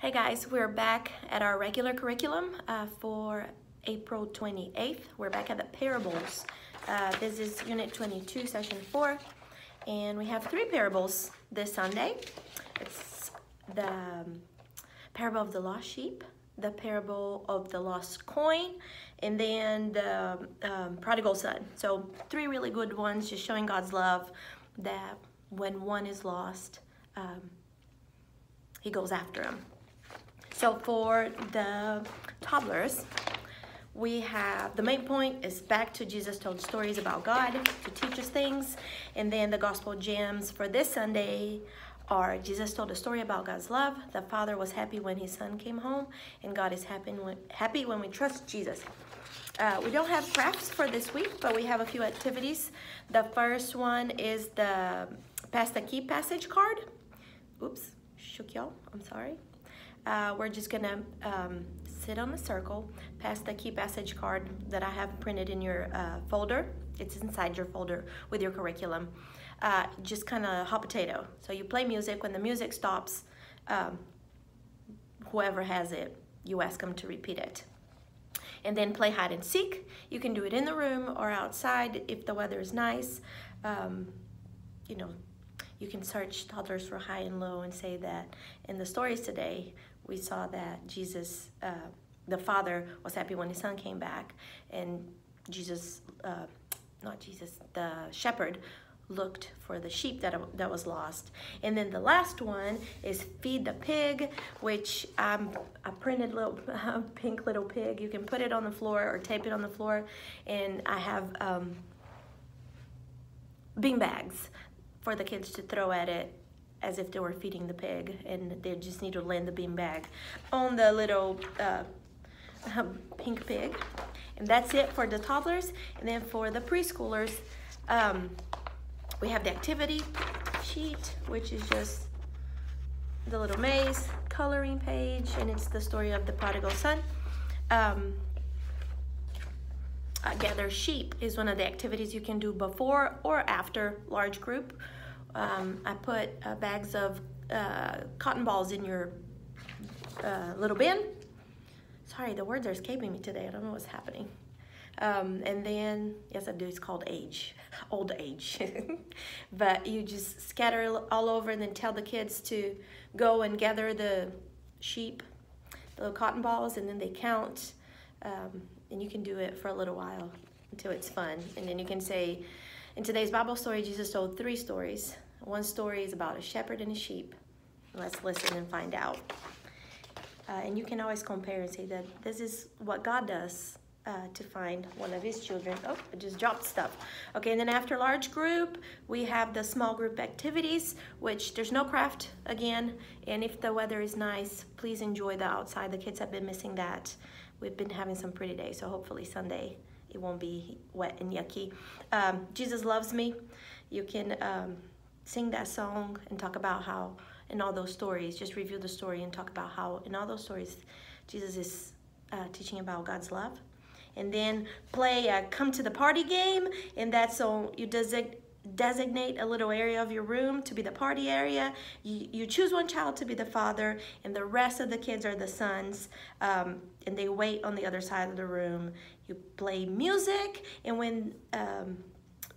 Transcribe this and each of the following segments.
Hey guys, we're back at our regular curriculum uh, for April 28th. We're back at the parables. Uh, this is Unit 22, Session 4, and we have three parables this Sunday. It's the um, parable of the lost sheep, the parable of the lost coin, and then the um, prodigal son. So three really good ones, just showing God's love that when one is lost, um, he goes after them. So for the toddlers, we have the main point is back to Jesus told stories about God to teach us things. And then the gospel gems for this Sunday are Jesus told a story about God's love. The Father was happy when his son came home, and God is happy when, happy when we trust Jesus. Uh, we don't have crafts for this week, but we have a few activities. The first one is the Pass the Key passage card. Oops, shook y'all, I'm sorry. Uh, we're just gonna um, sit on the circle, pass the key passage card that I have printed in your uh, folder. It's inside your folder with your curriculum. Uh, just kind of hot potato. So you play music, when the music stops, um, whoever has it, you ask them to repeat it. And then play hide and seek. You can do it in the room or outside if the weather is nice. Um, you know, you can search toddlers for high and low and say that in the stories today, we saw that Jesus, uh, the Father, was happy when his son came back, and Jesus, uh, not Jesus, the shepherd looked for the sheep that, that was lost. And then the last one is Feed the Pig, which um, I printed little pink little pig. You can put it on the floor or tape it on the floor. And I have um, bean bags for the kids to throw at it as if they were feeding the pig and they just need to land the bean bag on the little uh, pink pig. And that's it for the toddlers. And then for the preschoolers, um, we have the activity sheet, which is just the little maze coloring page, and it's the story of the prodigal son. Um, uh, gather sheep is one of the activities you can do before or after large group. Um, I put uh, bags of uh, cotton balls in your uh, little bin. Sorry, the words are escaping me today. I don't know what's happening. Um, and then, yes, I do. It's called age, old age. but you just scatter all over and then tell the kids to go and gather the sheep, the little cotton balls, and then they count. Um, and you can do it for a little while until it's fun. And then you can say, in today's Bible story, Jesus told three stories. One story is about a shepherd and a sheep. Let's listen and find out. Uh, and you can always compare and say that this is what God does uh, to find one of his children. Oh, I just dropped stuff. Okay, and then after large group, we have the small group activities, which there's no craft again. And if the weather is nice, please enjoy the outside. The kids have been missing that. We've been having some pretty days, so hopefully Sunday it won't be wet and yucky. Um, Jesus loves me. You can um, sing that song and talk about how in all those stories, just review the story and talk about how in all those stories, Jesus is uh, teaching about God's love. And then play a come to the party game, and that's so you designate designate a little area of your room to be the party area. You, you choose one child to be the father, and the rest of the kids are the sons, um, and they wait on the other side of the room. You play music, and when um,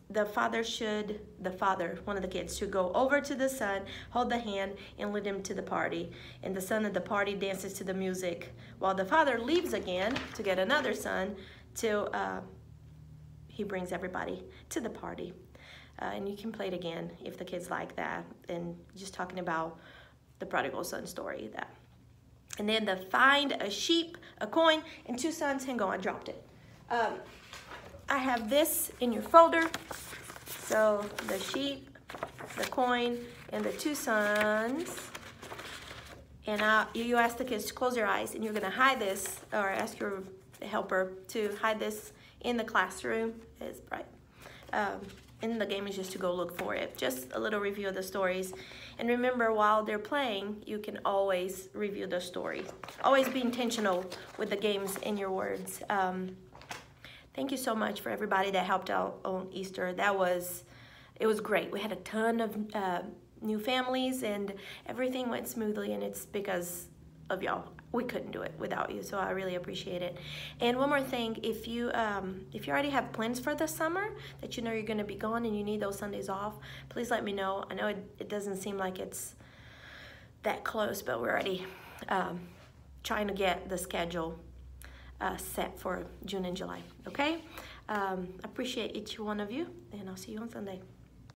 the father should, the father, one of the kids, should go over to the son, hold the hand, and lead him to the party. And the son of the party dances to the music, while the father leaves again to get another son till uh, he brings everybody to the party. Uh, and you can play it again if the kids like that. And just talking about the prodigal son story. That. And then the find a sheep, a coin, and two sons. Hang on, I dropped it. Um, I have this in your folder. So the sheep, the coin, and the two sons. And I, you ask the kids to close their eyes and you're gonna hide this or ask your helper to hide this in the classroom. It's bright. Um, and the game is just to go look for it. Just a little review of the stories. And remember, while they're playing, you can always review the story. Always be intentional with the games in your words. Um, thank you so much for everybody that helped out on Easter. That was, it was great. We had a ton of uh, new families and everything went smoothly and it's because of y'all. We couldn't do it without you, so I really appreciate it. And one more thing, if you um, if you already have plans for the summer that you know you're going to be gone and you need those Sundays off, please let me know. I know it, it doesn't seem like it's that close, but we're already um, trying to get the schedule uh, set for June and July. Okay, um, appreciate each one of you, and I'll see you on Sunday.